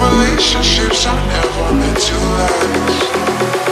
relationships are never meant to last.